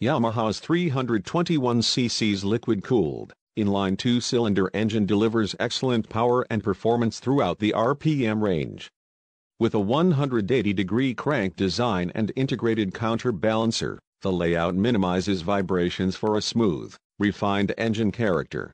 Yamaha's 321cc's liquid-cooled, inline two-cylinder engine delivers excellent power and performance throughout the RPM range. With a 180-degree crank design and integrated counterbalancer, the layout minimizes vibrations for a smooth, refined engine character.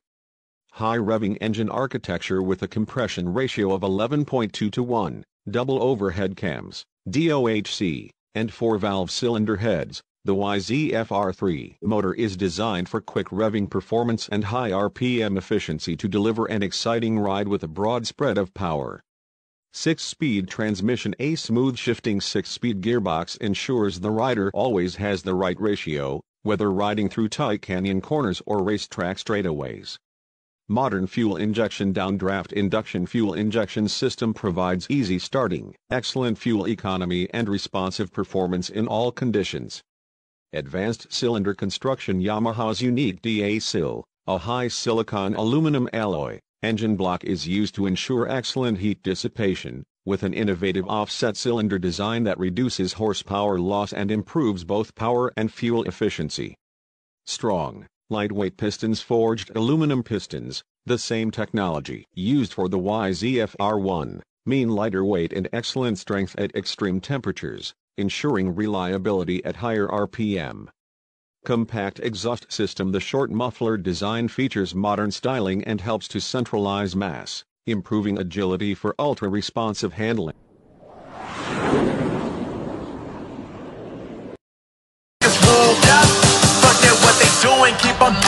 High revving engine architecture with a compression ratio of 11.2 to 1, double overhead cams, DOHC, and four valve cylinder heads, the YZF-R3 motor is designed for quick revving performance and high RPM efficiency to deliver an exciting ride with a broad spread of power. 6-speed transmission A smooth shifting 6-speed gearbox ensures the rider always has the right ratio, whether riding through tight canyon corners or racetrack straightaways. Modern fuel injection downdraft induction fuel injection system provides easy starting, excellent fuel economy and responsive performance in all conditions. Advanced cylinder construction Yamaha's unique DiASil, a high silicon aluminum alloy, engine block is used to ensure excellent heat dissipation, with an innovative offset cylinder design that reduces horsepower loss and improves both power and fuel efficiency. Strong, lightweight pistons forged aluminum pistons, the same technology used for the YZF-R1, mean lighter weight and excellent strength at extreme temperatures ensuring reliability at higher RPM. Compact exhaust system The short muffler design features modern styling and helps to centralize mass, improving agility for ultra-responsive handling. Keep on